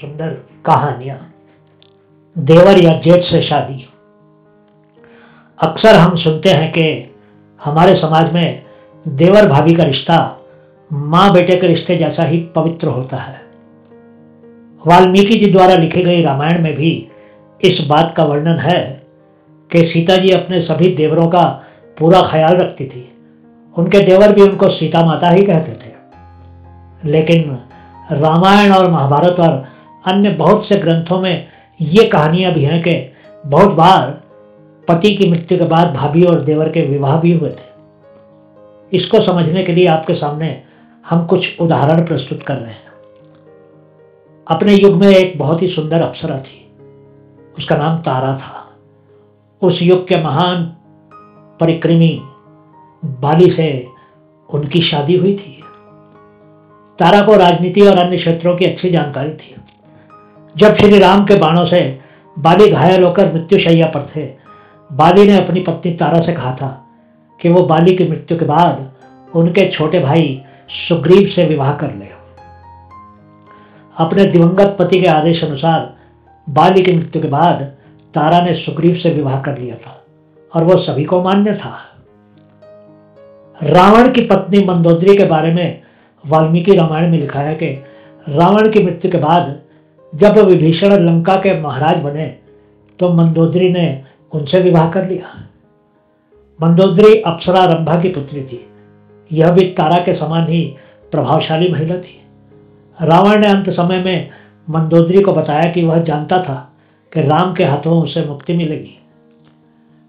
सुंदर कहानियाँ। देवर या जेठ से शादी। अक्सर हम सुनते हैं कि हमारे समाज में देवर भाभी का रिश्ता माँ बेटे के रिश्ते जैसा ही पवित्र होता है। वाल्मीकि जी द्वारा लिखी गई रामायण में भी इस बात का वर्णन है कि सीता जी अपने सभी देवरों का पूरा ख्याल रखती थी। उनके देवर भी उनको सीता माता ही कहते थे। लेकिन रामायण और महाभारत और अन्य बहुत से ग्रंथों में ये कहानियाँ भी हैं कि बहुत बार पति की मृत्यु के बाद भाभी और देवर के विवाह भी हुए थे। इसको समझने के लिए आपके सामने हम कुछ उदाहरण प्रस्तुत कर रहे हैं। अपने युग में एक बहुत ही सुंदर अप्सरा थी। उसका नाम तारा था। उस युग के महान परिक्रमी बाली से उनकी शादी हुई थी। तारा को राजनीति और अन्य क्षेत्रों की अच्छी जानकारी थी। जब श्री राम के बाणों से बाली घायल होकर मृत्युशैया पर थे, बाली ने अपनी पत्नी तारा से कहा था कि वो बाली की मृत्यु के बाद उनके छोटे भाई सुग्रीव से विवाह कर ले। अपने दिवंगत पति के आदेश अनुसार बाली की मृत्यु के बाद तारा ने सुग्रीव से विवाह कर लिया था और वो सभी को मान्य था। रावण की पत्नी मंदोदरी के बारे में वाल्मीकि रामायण में लिखा है कि रावण की मृत्यु के बाद जब विभीषण लंका के महाराज बने तो मंदोदरी ने उनसे विवाह कर लिया। मंदोदरी अप्सरा रंभा की पुत्री थी। यह भी तारा के समान ही प्रभावशाली महिला थी। रावण ने अंत समय में मंदोदरी को बताया कि वह जानता था कि राम के हाथों उसे मुक्ति मिलेगी।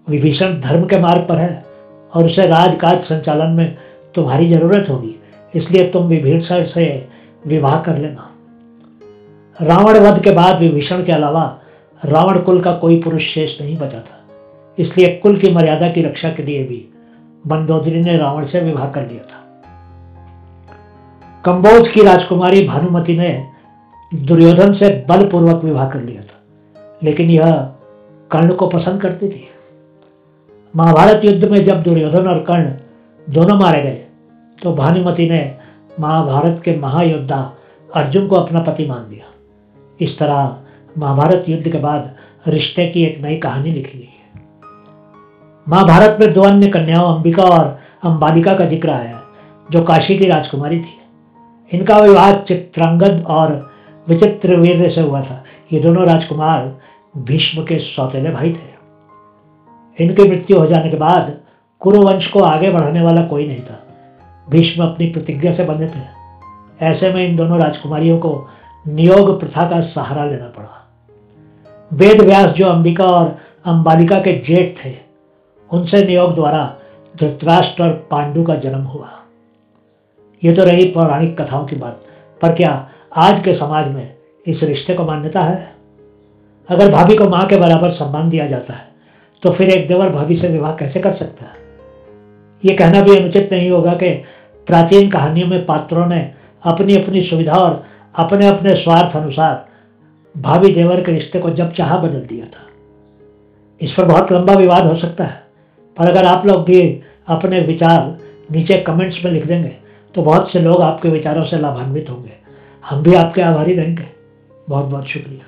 विभीषण धर्म के मार्ग पर है और उसे राजकाज संचालन में तुम्हारी ज़रूरत होगी। इसलिए तुम विभीषण से विवाह कर लेना। रावण वध के बाद विभीषण के अलावा रावण कुल का कोई पुरुष शेष नहीं बचा था। इसलिए कुल की मर्यादा की रक्षा के लिए भी मंदोदरी ने रावण से विवाह कर लिया था। कंबोज की राजकुमारी भानुमति ने दुर्योधन से बलपूर्वक विवाह कर लिया था, लेकिन यह कर्ण को पसंद करती थी। महाभारत युद्ध में जब दुर्योधन और कर्ण दोनों मारे गए तो भानुमति ने महाभारत के महायोद्धा अर्जुन को अपना पति मान लिया। इस तरह महाभारत युद्ध के बाद रिश्ते की एक नई कहानी लिखी गई है। महाभारत में दो अन्य कन्याओं, अंबिका और अंबालिका का ज़िक्र आया है जो काशी की राजकुमारी थी। इनका विवाह चित्रांगद और विचित्र वीर से हुआ था। ये दोनों राजकुमार भीष्म के सौतेले भाई थे। इनकी मृत्यु हो जाने के बाद कुरुवंश को आगे बढ़ाने वाला कोई नहीं था। भीष्म अपनी प्रतिज्ञा से बंधे थे ऐसे में इन दोनों राजकुमारियों को नियोग प्रथा का सहारा लेना पड़ा। वेद व्यास जो अंबिका और अंबालिका के जेठ थे, उनसे नियोग द्वारा धृतराष्ट्र और पांडु का जन्म हुआ। ये तो रही पौराणिक कथाओं की बात, पर क्या आज के समाज में इस रिश्ते को मान्यता है? अगर भाभी को माँ के बराबर सम्मान दिया जाता है तो फिर एक देवर भाभी से विवाह कैसे कर सकता है? ये कहना भी अनुचित नहीं होगा कि प्राचीन कहानियों में पात्रों ने अपनी अपनी सुविधा और अपने अपने स्वार्थ अनुसार भाभी देवर के रिश्ते को जब चाह बदल दिया था। इस पर बहुत लंबा विवाद हो सकता है, पर अगर आप लोग भी अपने विचार नीचे कमेंट्स में लिख देंगे तो बहुत से लोग आपके विचारों से लाभान्वित होंगे। हम भी आपके आभारी रहेंगे। बहुत बहुत शुक्रिया।